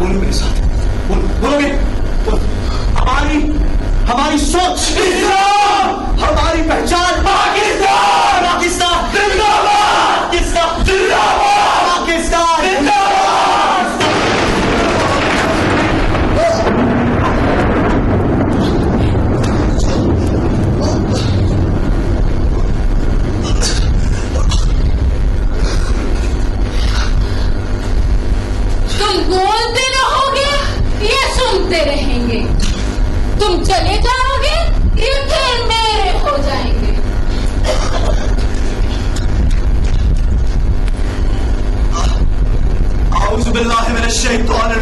बोलो मेरे साथ बोलो बोलोगे बोलो। हमारी हमारी सोच हमारी पहचान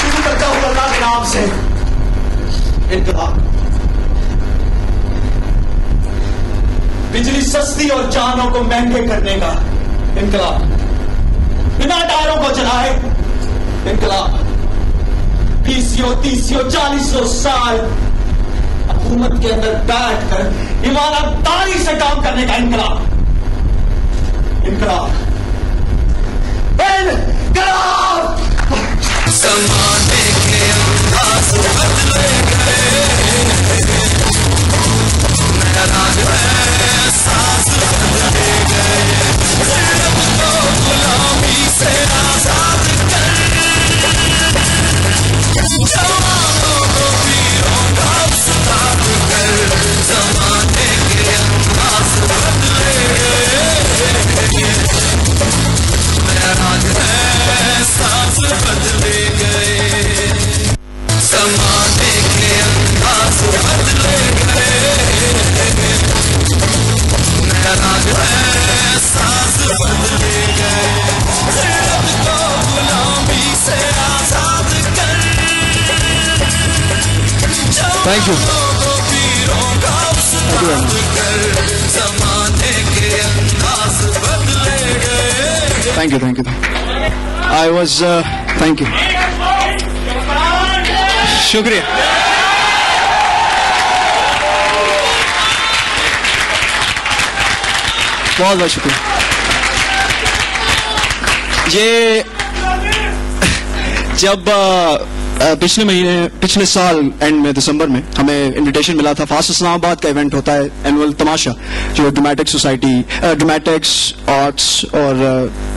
शुरू करता हूँ अल्लाह के नाम से इनकलाब बिजली सस्ती और जानों को महंगे करने का इनकलाब बिना टायरों को चलाए। इनकलाब बीसियों तीसियों, चालीसों साल हुकूमत के अंदर बैठ कर ईमानदारी से काम करने का इनकलाब। इनकलाब। इनकलाब! जमाने के अंदाज बदले गए महराज में सांस बदले गए रब को गुलामी से आज़ाद कर Thank you. जवानों को वीरों का उस्ताद कर जमाने के अंदाज बदले गए thank you thank you I was thank you शुक्रिया। बहुत बहुत शुक्रिया। ये जब पिछले महीने पिछले साल एंड में दिसंबर में हमें इनविटेशन मिला था फास्ट इस्लामाबाद का इवेंट होता है एनुअल तमाशा जो ड्रामेटिक सोसाइटी ड्रामेटिक्स आर्ट्स और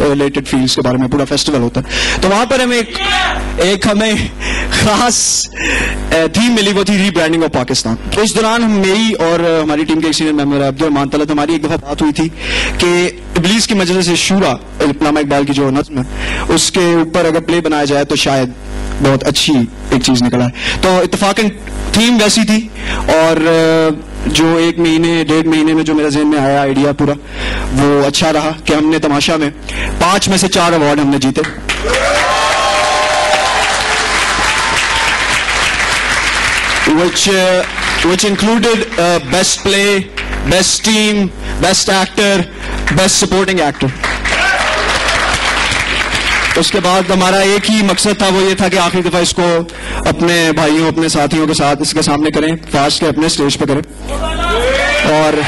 रिलेटेड फील्ड्स के बारे में पूरा फेस्टिवल होता है। तो वहाँ पर हमें एक, एक हमें खास थीम मिली वो थी रीब्रांडिंग ऑफ़ पाकिस्तान तो इस दौरान मेरी और हमारी टीम के एक सीनियर मेंबर अब्दुल मान तलत हमारी एक दफ़ा बात हुई थी कि इबलीस की से शूरा इल्लामा इकबाल की जो नज्म है उसके ऊपर अगर प्ले बनाया जाए तो शायद बहुत अच्छी एक चीज़ निकल आए तो इतफाकन थीम वैसी थी और जो एक महीने डेढ़ महीने में जो मेरे जहन में आया आइडिया पूरा वो अच्छा रहा कि हमने तमाशा में पाँच में से चार अवार्ड हमने जीते which included uh, best play, best team, best actor, best supporting actor. उसके बाद हमारा एक ही मकसद था वो ये था कि आखिरी दफ़ा इसको अपने भाइयों अपने साथियों के साथ इसके सामने करें फास्ट के अपने स्टेज पे करें। और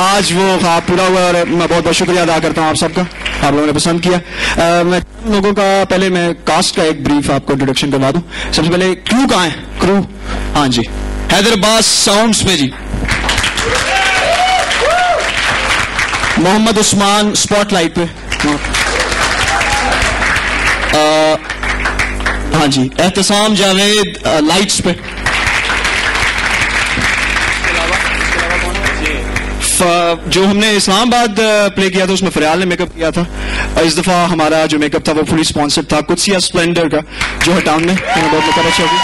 आज वो ख्वाब पूरा हुआ और मैं बहुत बहुत शुक्रिया अदा करता हूँ आप सबका आप लोगों ने पसंद किया। अ, मैं लोगों का पहले मैं कास्ट का एक ब्रीफ आपको इंट्रोडक्शन करवा दूँ। सबसे पहले क्रू कहाँ है? क्रू हाँ जी। हैदराबाद साउंड्स में जी। मोहम्मद उस्मान स्पॉटलाइट पे। हाँ जी, एहतसाम जावेद लाइट्स पे। जो हमने इस्लामाबाद प्ले किया था, उसमें फरियाल ने मेकअप किया था। इस दफ़ा हमारा जो मेकअप था, वो फुली स्पॉन्सर्ड था कुछ सिया स्प्लेंडर का, जो है टाउन में बहुत मेकअप अच्छा होगी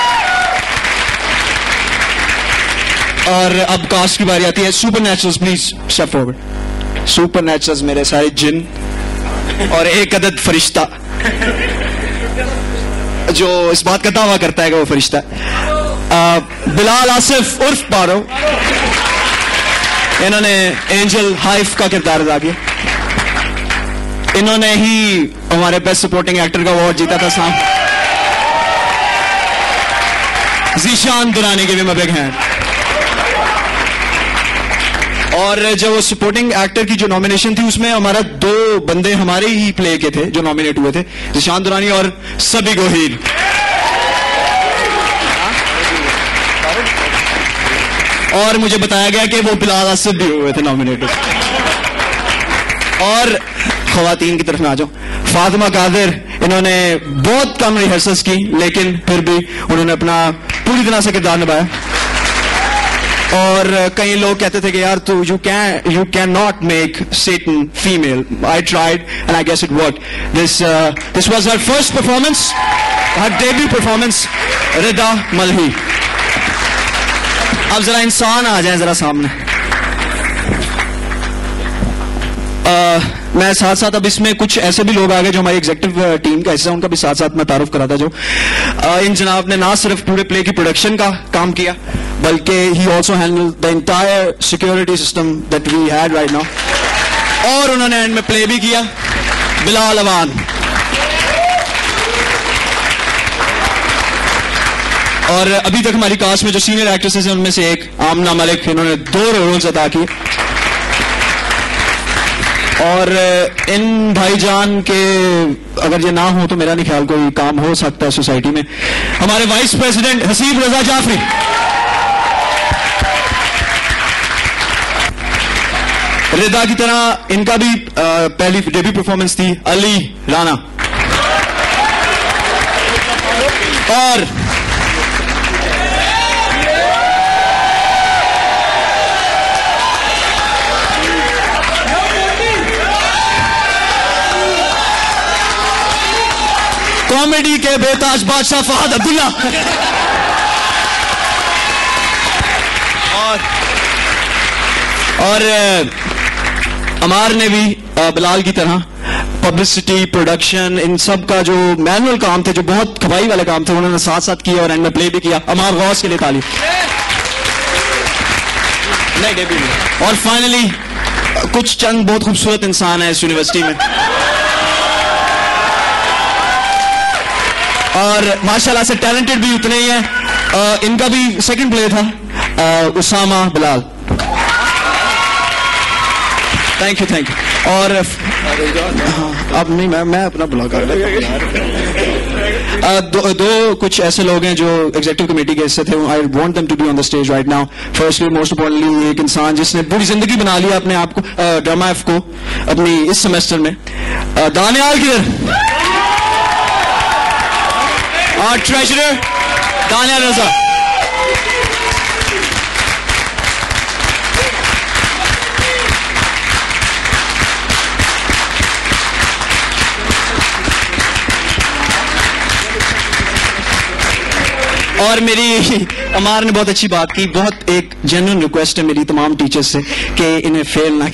और अब कास्ट की बारी आती है super naturals please step forward super मेरे सारे जिन और एक अदद फरिश्ता। जो इस बात का दावा करता है कि वो फरिश्ता है। बिलाल, आसिफ, उर्फ़ पारो इन्होंने एंजल हाइफ का किरदार अदा किया। इन्होंने ही हमारे बेस्ट सपोर्टिंग एक्टर का अवार्ड जीता था साम जीशान दुरानी के भी मैं बिग हैंड और जो सपोर्टिंग एक्टर की जो नॉमिनेशन थी, उसमें हमारा दो बंदे हमारे ही प्ले के थे, जो नॉमिनेट हुए थे जिशान दुरानी और सभी गोहीर और मुझे बताया गया कि वो बिलाल आसिफ भी हुए थे नॉमिनेटेड और खातन की तरफ़ में आ जाओ फातिमा कादिर, इन्होंने बहुत कम रिहर्सल्स की, लेकिन फिर भी उन्होंने अपना पूरी तरह से किरदार निभाया। और कई लोग कहते थे कि यार तू you can you can not make Satan female I tried and I guess it work this this was her first performance her debut performance Rida Malhi अब जरा इंसान आ जाए जरा सामने। आ, मैं साथ साथ अब इसमें कुछ ऐसे भी लोग आ गए जो हमारी एग्जेक्टिव टीम का हिस्सा उनका भी साथ साथ मैं तारुफ कराता जो आ, इन जनाब ने ना सिर्फ़ पूरे प्ले की प्रोडक्शन का काम किया बल्कि ही also handle the entire security system that we had right now और उन्होंने एंड में प्ले भी किया बिलाल अवान। और अभी तक हमारी कास्ट में जो सीनियर एक्ट्रेसेस हैं उनमें से एक आमना मलिक इन्होंने दो रोल्स अदा किए। और इन भाईजान के अगर ये ना हो तो मेरा नहीं ख्याल कोई काम हो सकता है सोसाइटी में। हमारे वाइस प्रेसिडेंट हसीब रजा जाफरी। रिदा की तरह इनका भी पहली डेब्यू परफॉर्मेंस थी अली राना और कॉमेडी के बेताज बादशाह फहद अब्दुल्ला। और और अमार ने भी बिलाल की तरह पब्लिसिटी प्रोडक्शन इन सब का जो मैनुअल काम थे जो बहुत खबाई वाले काम थे उन्होंने साथ साथ किया और एंड में प्ले भी किया। अमार गौस के लिए ताली। नहीं डेब्यू नहीं। और फाइनली कुछ चंद बहुत खूबसूरत इंसान है इस यूनिवर्सिटी में। और माशाल्लाह से टैलेंटेड भी उतने ही हैं। इनका भी सेकंड प्ले था Usama Bilal. Thank you thank you और अब नहीं मैं मैं अपना ब्लॉग दो, दो कुछ ऐसे लोग हैं जो एग्जेक्टिव कमेटी के हिस्से थे। I want them to be on the stage right now firstly most importantly एक इंसान जिसने पूरी ज़िंदगी बना लिया अपने आप को ड्रामा एफ़ को अपनी इस सेमेस्टर में। दानियाल किधर? Our treasurer, Daniel Raza. और मेरी अमार ने बहुत अच्छी बात की बहुत एक जेन्युइन रिक्वेस्ट है मेरी तमाम टीचर्स से कि इन्हें फेल ना